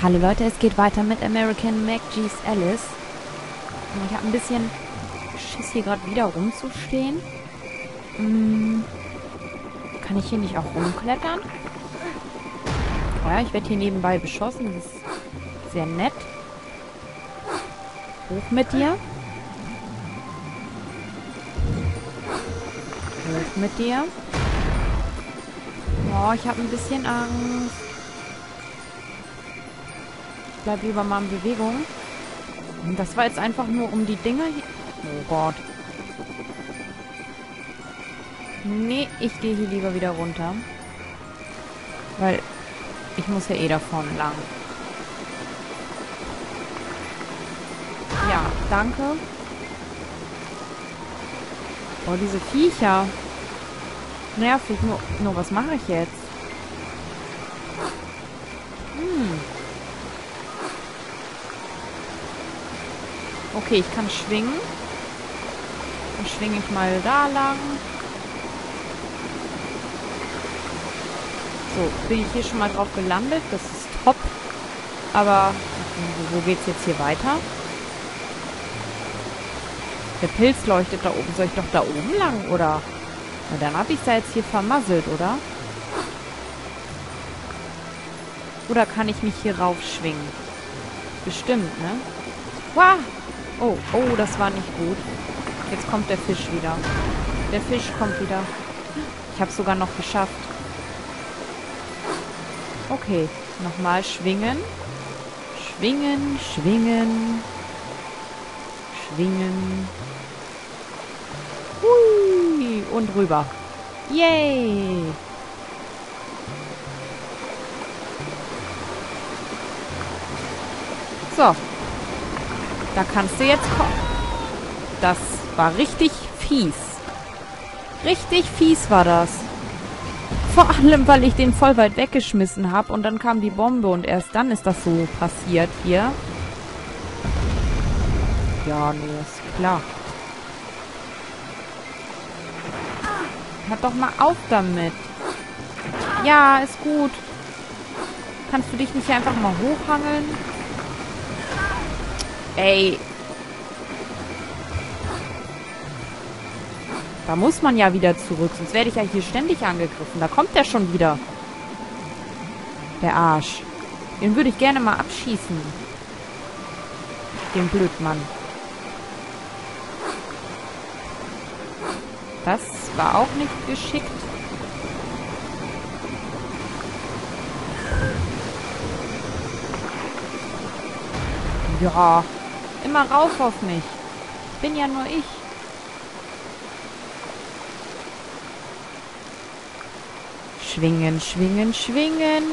Hallo Leute, es geht weiter mit American MacGee's Alice. Ich habe ein bisschen Schiss hier gerade wieder rumzustehen. Hm, kann ich hier nicht auch rumklettern? Oh ja, ich werde hier nebenbei beschossen. Das ist sehr nett. Hoch mit dir. Hoch mit dir. Oh, ich habe ein bisschen Angst. Bleib lieber mal in Bewegung. Und das war jetzt einfach nur um die Dinge hier... Oh Gott. Nee, ich gehe hier lieber wieder runter. Weil ich muss ja eh davon lang. Ja, danke. Oh, diese Viecher. Nervig. Nur, nur was mache ich jetzt? Hm. Okay, ich kann schwingen. Dann schwinge ich mal da lang. So, bin ich hier schon mal drauf gelandet. Das ist top. Aber wo geht's jetzt hier weiter? Der Pilz leuchtet da oben. Soll ich doch da oben lang, oder? Na, dann habe ich es ja jetzt hier vermasselt, oder? Oder kann ich mich hier raufschwingen? Bestimmt, ne? Wow! Oh, oh, das war nicht gut. Jetzt kommt der Fisch wieder. Der Fisch kommt wieder. Ich habe sogar noch geschafft. Okay, nochmal schwingen. Schwingen, schwingen. Schwingen. Hui, und rüber. Yay! So. Da kannst du jetzt kommen. Das war richtig fies. Richtig fies war das. Vor allem, weil ich den voll weit weggeschmissen habe und dann kam die Bombe und erst dann ist das so passiert hier. Ja, nee, ist klar. Hört doch mal auf damit. Ja, ist gut. Kannst du dich nicht einfach mal hochhangeln? Ey. Da muss man ja wieder zurück, sonst werde ich ja hier ständig angegriffen. Da kommt der schon wieder. Der Arsch. Den würde ich gerne mal abschießen. Den Blödmann. Das war auch nicht geschickt. Ja, immer rauf auf mich. Bin ja nur ich. Schwingen, schwingen, schwingen.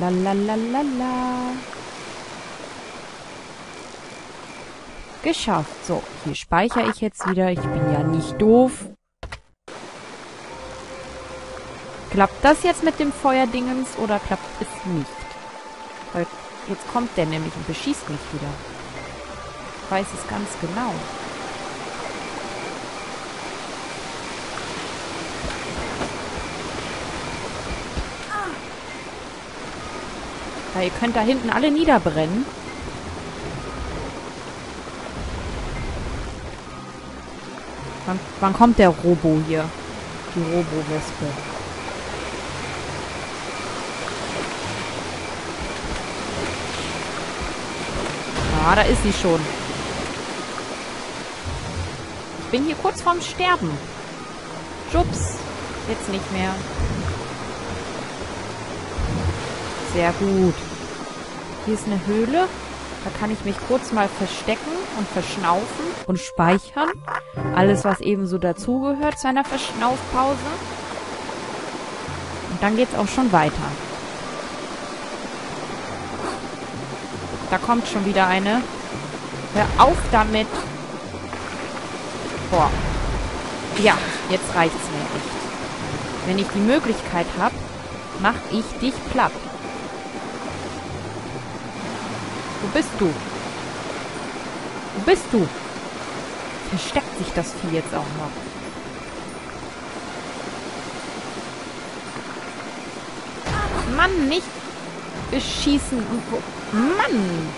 La la la la la. Geschafft. So, hier speichere ich jetzt wieder. Ich bin ja nicht doof. Klappt das jetzt mit dem Feuerdingens oder klappt es nicht? Jetzt kommt der nämlich und beschießt mich wieder. Ich weiß es ganz genau. Ja, ihr könnt da hinten alle niederbrennen. Wann, wann kommt der Robo hier? Die Robo-Wespe. Ah, da ist sie schon. Ich bin hier kurz vorm Sterben. Schubs. Jetzt nicht mehr. Sehr gut. Hier ist eine Höhle. Da kann ich mich kurz mal verstecken und verschnaufen und speichern. Alles, was eben so dazugehört zu einer Verschnaufpause. Und dann geht's auch schon weiter. Da kommt schon wieder eine. Hör auf damit. Boah. Ja, jetzt reicht's mir echt. Wenn ich die Möglichkeit habe, mach ich dich platt. Wo bist du? Wo bist du? Versteckt sich das Vieh jetzt auch noch. Mann, nicht... beschießen. Und. Mann!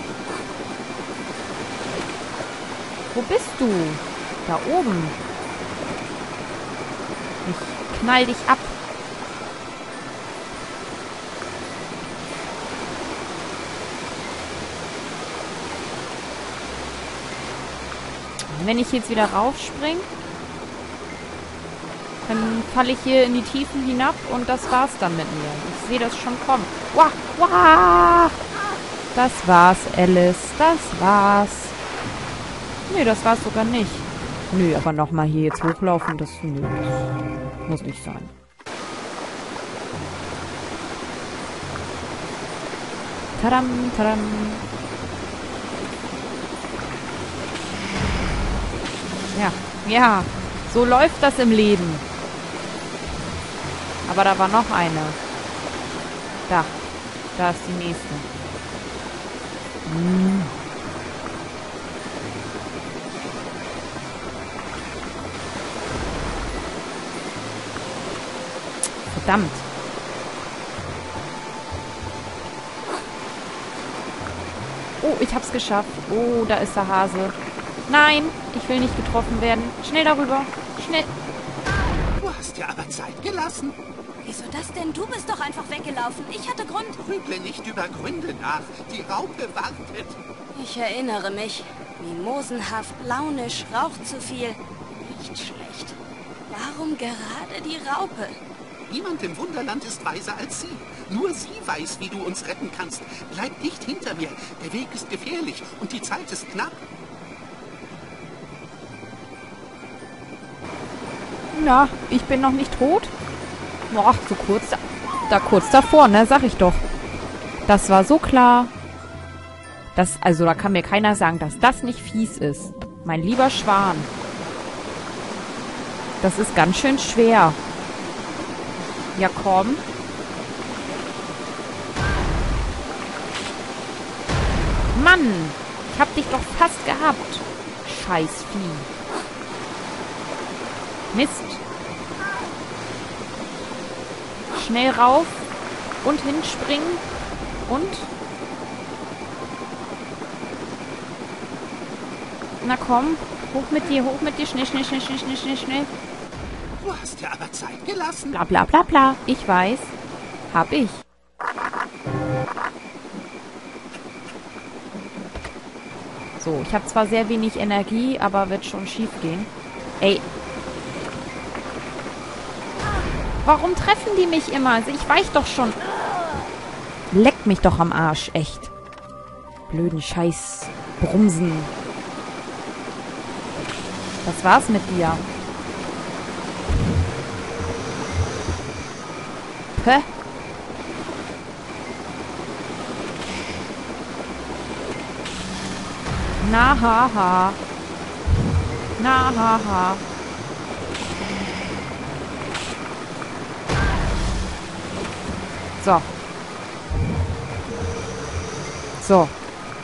Wo bist du? Da oben. Ich knall dich ab. Wenn ich jetzt wieder raufspringe, dann falle ich hier in die Tiefen hinab und das war's dann mit mir. Ich sehe das schon kommen. Wah, wah! Das war's, Alice. Das war's. Nee, das war's sogar nicht. Nö, aber nochmal hier jetzt hochlaufen, das, nö, das muss nicht sein. Tadam, tadam. Ja, ja, so läuft das im Leben. Aber da war noch eine. Da, da ist die nächste. Verdammt. Oh, ich hab's geschafft. Oh, da ist der Hase. Nein, ich will nicht getroffen werden. Schnell darüber. Schnell. Du hast ja aber Zeit gelassen. Wieso das denn? Du bist doch einfach weggelaufen. Ich hatte Grund. Grüble nicht über Gründe nach. Die Raupe wartet. Ich erinnere mich. Mimosenhaft, launisch, raucht zu viel. Nicht schlecht. Warum gerade die Raupe? Niemand im Wunderland ist weiser als sie. Nur sie weiß, wie du uns retten kannst. Bleib nicht hinter mir. Der Weg ist gefährlich und die Zeit ist knapp. Na, ich bin noch nicht tot. Boah, so kurz da, da kurz davor, ne? Sag ich doch. Das war so klar. Das, also da kann mir keiner sagen, dass das nicht fies ist. Mein lieber Schwan. Das ist ganz schön schwer. Ja, komm. Mann! Ich hab dich doch fast gehabt. Scheiß Vieh. Mist. Schnell rauf und hinspringen und... Na komm, hoch mit dir, hoch mit dir, schnell, schnell, schnell, schnell, schnell, schnell, schnell. Du hast ja aber Zeit gelassen. Bla bla bla bla. Ich weiß. Hab ich. So, ich habe zwar sehr wenig Energie, aber wird schon schief gehen. Ey. Warum treffen die mich immer? Also ich weich doch schon. Leck mich doch am Arsch, echt. Blöden Scheiß. Brumsen. Was war's mit dir? Hä? Na ha ha. Na ha ha. So. So.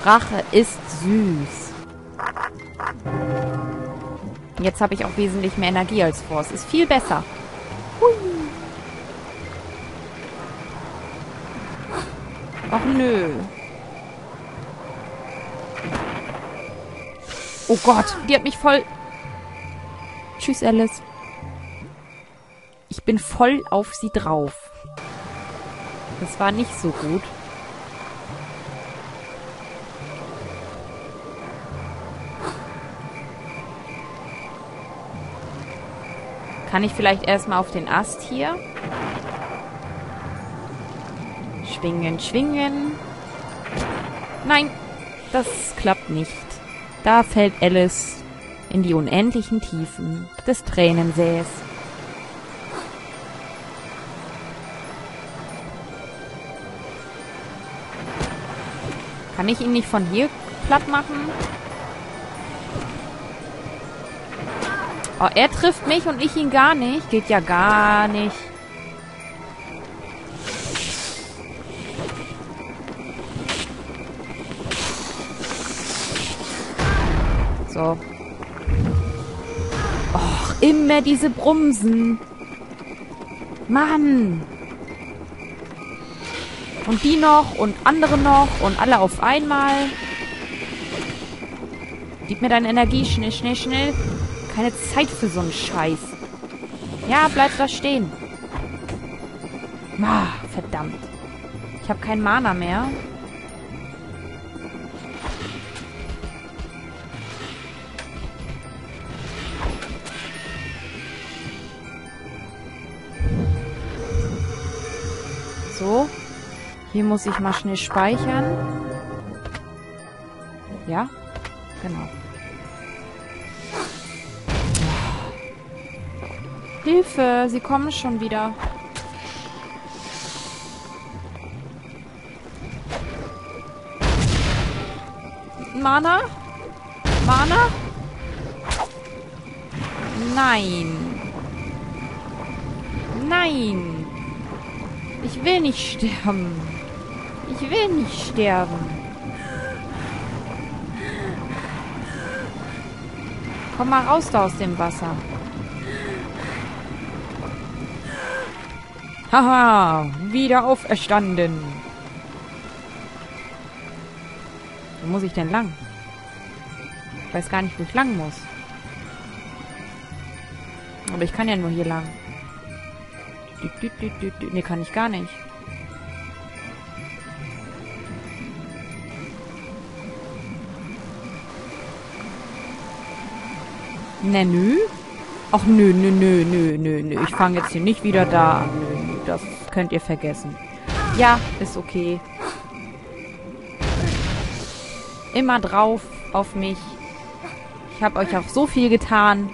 Rache ist süß. Jetzt habe ich auch wesentlich mehr Energie als vor. Es ist viel besser. Hui. Ach nö. Oh Gott, die hat mich voll... Tschüss, Alice. Ich bin voll auf sie drauf. Das war nicht so gut. Kann ich vielleicht erstmal auf den Ast hier? Schwingen, schwingen. Nein, das klappt nicht. Da fällt Alice in die unendlichen Tiefen des Tränensees. Kann ich ihn nicht von hier platt machen? Oh, er trifft mich und ich ihn gar nicht. Geht ja gar nicht. So. Och, immer diese Brumsen. Mann. Und die noch und andere noch und alle auf einmal. Gib mir deine Energie. Schnell, schnell, schnell. Keine Zeit für so einen Scheiß. Ja, bleib da stehen. Ah, verdammt. Ich habe keinen Mana mehr. So. Hier muss ich mal schnell speichern. Ja? Genau. Hilfe, sie kommen schon wieder. Mana? Mana? Nein. Nein. Ich will nicht sterben. Ich will nicht sterben. Komm mal raus da aus dem Wasser. Haha, wieder auferstanden. Wo muss ich denn lang? Ich weiß gar nicht, wo ich lang muss. Aber ich kann ja nur hier lang. Ne, kann ich gar nicht. Ne, nö. Ach, nö, nö, nö, nö, nö, nö. Ich fange jetzt hier nicht wieder da an. Nö, nö, das könnt ihr vergessen. Ja, ist okay. Immer drauf auf mich. Ich habe euch auch so viel getan.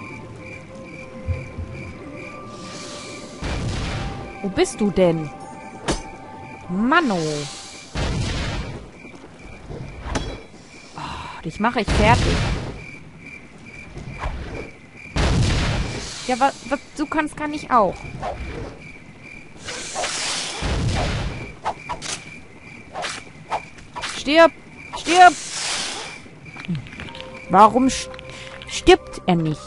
Wo bist du denn? Manno. Oh, dich mache ich fertig. Ja, was, was, du kannst kann ich auch. Stirb! Stirb! Warum stirbt er nicht?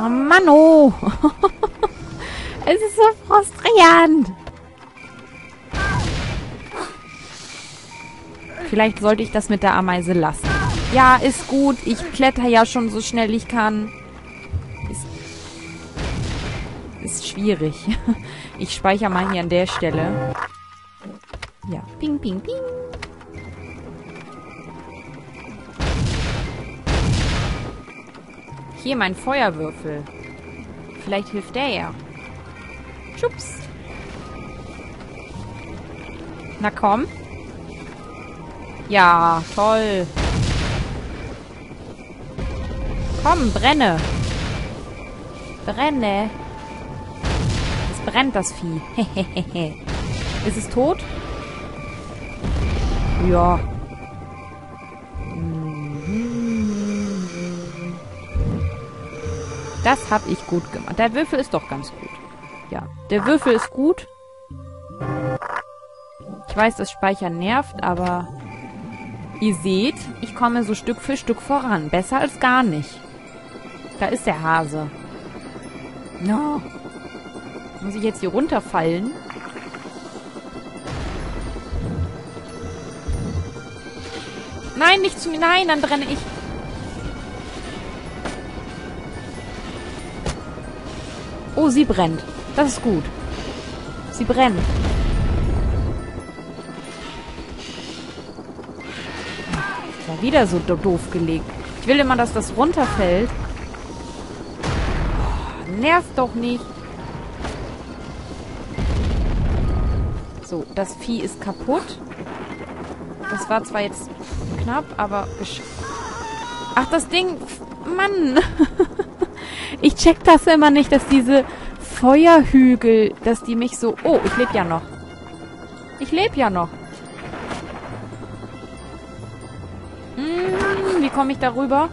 Oh Mann, oh. es ist so frustrierend. Vielleicht sollte ich das mit der Ameise lassen. Ja, ist gut. Ich kletter ja schon so schnell ich kann. Ist, ist schwierig. Ich speichere mal hier an der Stelle. Ja. Ping, ping, ping. Hier mein Feuerwürfel. Vielleicht hilft der ja. Schubs. Na komm. Ja, toll. Komm, brenne. Brenne. Es brennt, das Vieh. Ist es tot? Ja. Das habe ich gut gemacht. Der Würfel ist doch ganz gut. Ja, der Würfel ist gut. Ich weiß, das Speichern nervt, aber ihr seht, ich komme so Stück für Stück voran. Besser als gar nicht. Da ist der Hase. No. Muss ich jetzt hier runterfallen? Nein, nicht zu mir. Nein, dann brenne ich. Oh, sie brennt. Das ist gut. Sie brennt. War wieder so doof gelegt. Ich will immer, dass das runterfällt. Oh, nervt doch nicht. So, das Vieh ist kaputt. Das war zwar jetzt knapp, aber... Ach, das Ding... Mann! ich check das immer nicht, dass diese Feuerhügel, dass die mich so... Oh, ich lebe ja noch. Ich lebe ja noch. Komme ich darüber?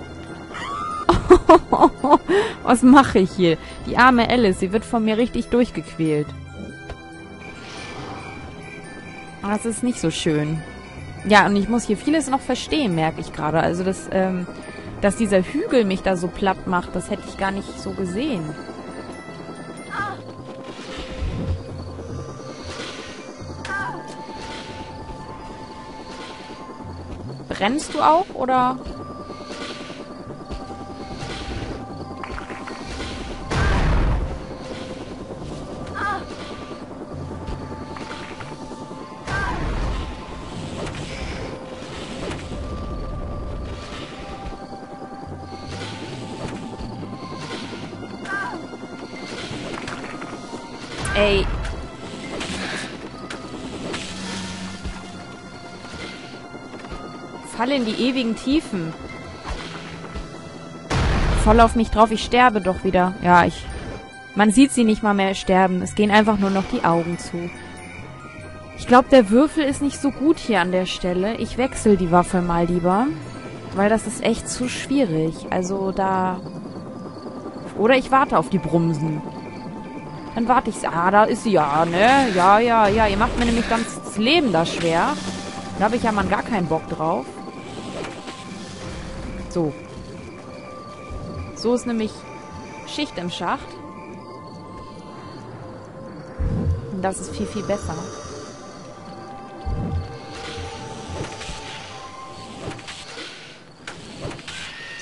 Was mache ich hier? Die arme Alice, sie wird von mir richtig durchgequält. Das ist nicht so schön. Ja, und ich muss hier vieles noch verstehen, merke ich gerade. Also das ähm, dass dieser Hügel mich da so platt macht, das hätte ich gar nicht so gesehen. Brennst du auch, oder? In die ewigen Tiefen. Voll auf mich drauf, ich sterbe doch wieder. Ja, ich... Man sieht sie nicht mal mehr sterben. Es gehen einfach nur noch die Augen zu. Ich glaube, der Würfel ist nicht so gut hier an der Stelle. Ich wechsle die Waffe mal lieber. Weil das ist echt zu schwierig. Also da... Oder ich warte auf die Brumsen. Dann warte ich. Ah, da ist sie ja, ne? Ja, ja, ja. Ihr macht mir nämlich ganz das Leben da schwer. Da habe ich ja mal gar keinen Bock drauf. So. So ist nämlich Schicht im Schacht. Und das ist viel, viel besser.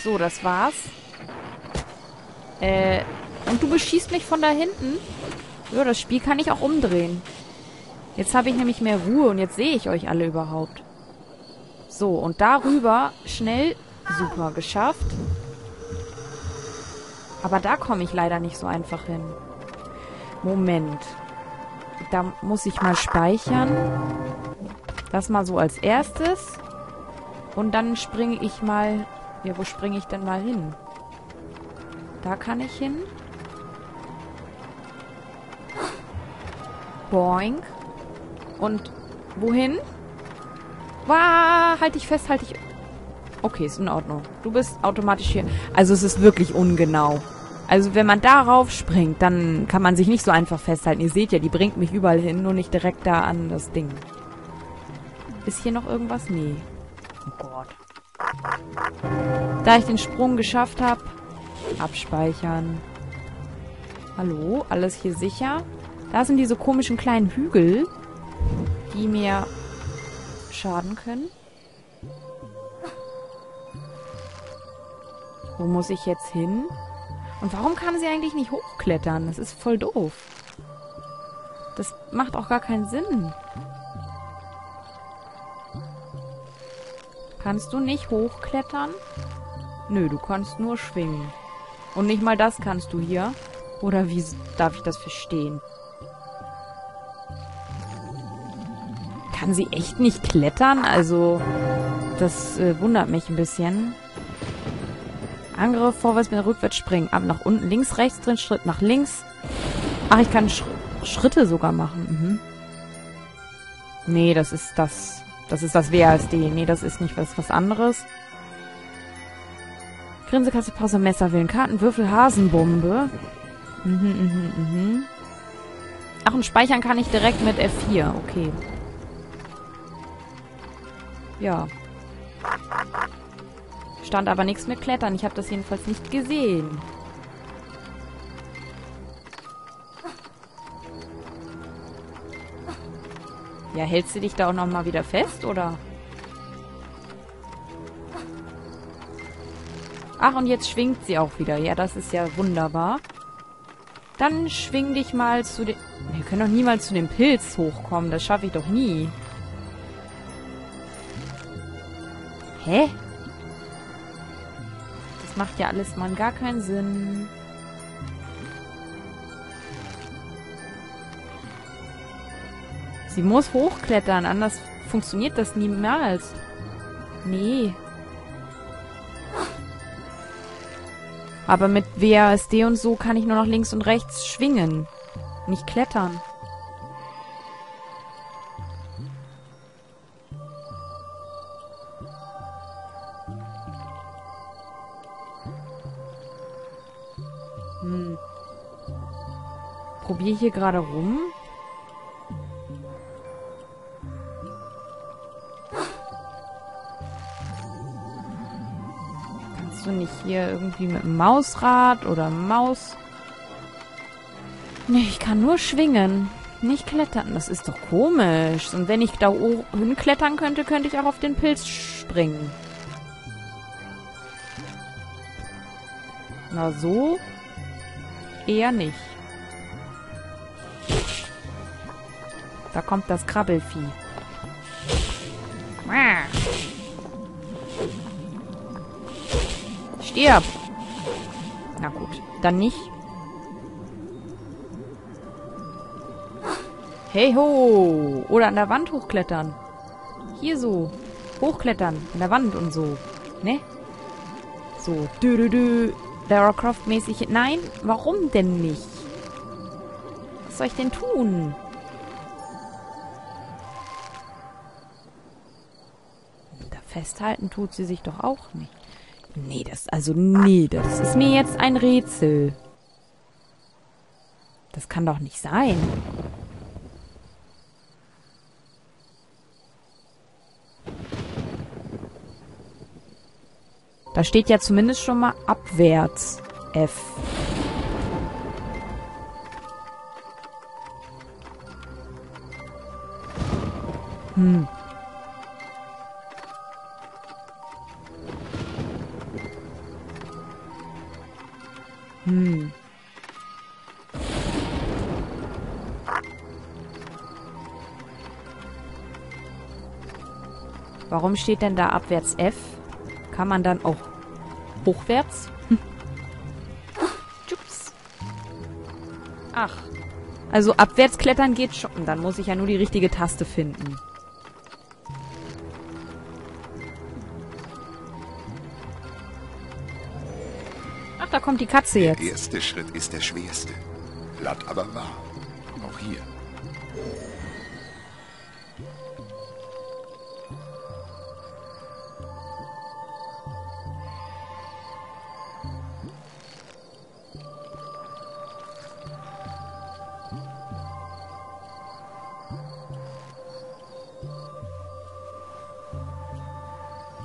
So, das war's. Äh, und du beschießt mich von da hinten? Ja, das Spiel kann ich auch umdrehen. Jetzt habe ich nämlich mehr Ruhe und jetzt sehe ich euch alle überhaupt. So, und darüber schnell. Super, geschafft. Aber da komme ich leider nicht so einfach hin. Moment. Da muss ich mal speichern. Das mal so als erstes. Und dann springe ich mal... Ja, wo springe ich denn mal hin? Da kann ich hin. Boink. Und wohin? Wah, halt dich fest, halt dich... Okay, ist in Ordnung. Du bist automatisch hier. Also es ist wirklich ungenau. Also wenn man darauf springt, dann kann man sich nicht so einfach festhalten. Ihr seht ja, die bringt mich überall hin, nur nicht direkt da an das Ding. Ist hier noch irgendwas? Nee. Oh Gott. Da ich den Sprung geschafft habe, abspeichern. Hallo, alles hier sicher? Da sind diese komischen kleinen Hügel, die mir schaden können. Wo muss ich jetzt hin? Und warum kann sie eigentlich nicht hochklettern? Das ist voll doof. Das macht auch gar keinen Sinn. Kannst du nicht hochklettern? Nö, du kannst nur schwingen. Und nicht mal das kannst du hier. Oder wie darf ich das verstehen? Kann sie echt nicht klettern? Also, das äh, wundert mich ein bisschen. Angriff, vorwärts mit rückwärts springen. Ab nach unten, links, rechts drin, Schritt nach links. Ach, ich kann Sch Schritte sogar machen. Mhm. Nee, das ist das. Das ist das WASD. Nee, das ist nicht was, was anderes. Grinsekasse, Pause, Messer, Willen, Karten, Würfel, Hasenbombe. Mhm, mhm, mhm. Ach, und speichern kann ich direkt mit F4. Okay. Ja. Stand aber nichts mit Klettern. Ich habe das jedenfalls nicht gesehen. Ja, hältst du dich da auch nochmal wieder fest, oder? Ach, und jetzt schwingt sie auch wieder. Ja, das ist ja wunderbar. Dann schwing dich mal zu den... Wir können doch niemals zu dem Pilz hochkommen. Das schaffe ich doch nie. Hä? Macht ja alles mal gar keinen Sinn. Sie muss hochklettern, anders funktioniert das niemals. Nee. Aber mit WASD und so kann ich nur noch links und rechts schwingen. Nicht klettern. Hier gerade rum. hier irgendwie mit dem Mausrad oder Maus... Nee, ich kann nur schwingen. Nicht klettern. Das ist doch komisch. Und wenn ich da hinklettern könnte, könnte ich auch auf den Pilz springen. Na so? Eher nicht. Da kommt das Krabbelvieh. Stirb! Na gut, dann nicht. Hey ho! Oder an der Wand hochklettern. Hier so. Hochklettern. An der Wand und so. Ne? So. Dü dü dü. Lara Croft mäßig. Nein, warum denn nicht? Was soll ich denn tun? Festhalten tut sie sich doch auch nicht. Nee, das, also nee, das ist mir jetzt ein Rätsel. Das kann doch nicht sein. Da steht ja zumindest schon mal abwärts F. Hm. Hm. Warum steht denn da abwärts F? Kann man dann auch hochwärts? Hm. Ach. Also abwärts klettern geht schon. Dann muss ich ja nur die richtige Taste finden. Ach, da kommt die Katze jetzt. Der erste Schritt ist der schwerste. Glatt aber wahr. Auch hier.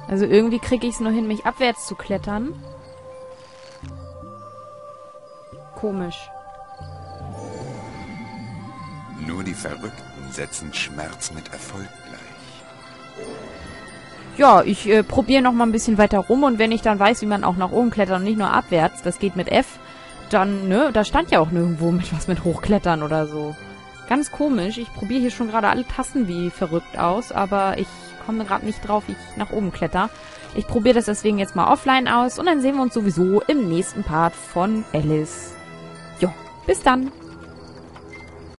Also irgendwie kriege ich es nur hin, mich abwärts zu klettern. Komisch. Nur die Verrückten setzen Schmerz mit Erfolg gleich. Ja, ich äh, probiere noch mal ein bisschen weiter rum und wenn ich dann weiß, wie man auch nach oben klettert und nicht nur abwärts, das geht mit F, dann, ne, da stand ja auch nirgendwo mit was mit Hochklettern oder so. Ganz komisch. Ich probiere hier schon gerade alle Tasten wie verrückt aus, aber ich komme gerade nicht drauf, wie ich nach oben kletter. Ich probiere das deswegen jetzt mal offline aus und dann sehen wir uns sowieso im nächsten Part von Alice. Jo, bis dann.